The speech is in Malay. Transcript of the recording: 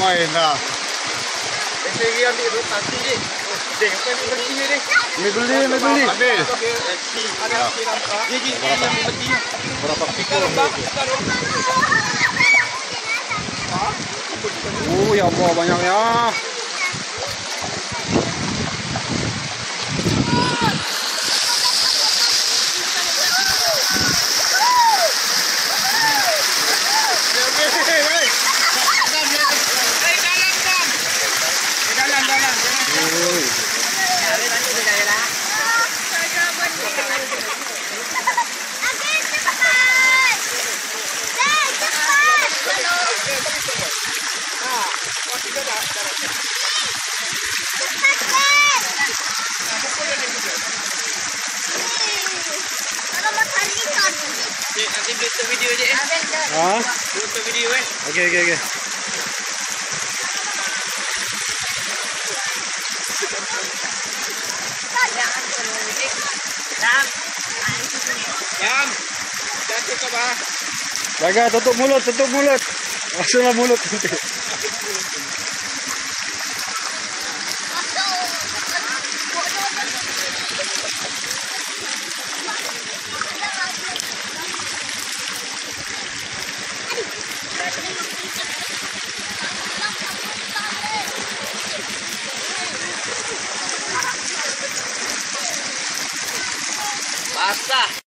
main lah. Lagi ambil ni. Berapa pikul? Oh ya Allah banyaknya. Nanti betul video je eh. Ha? Betul video eh. Okey okey okey. Jam. Jatuh ke bawah. Jaga tutup mulut, tutup mulut. Masuklah mulut. Basah.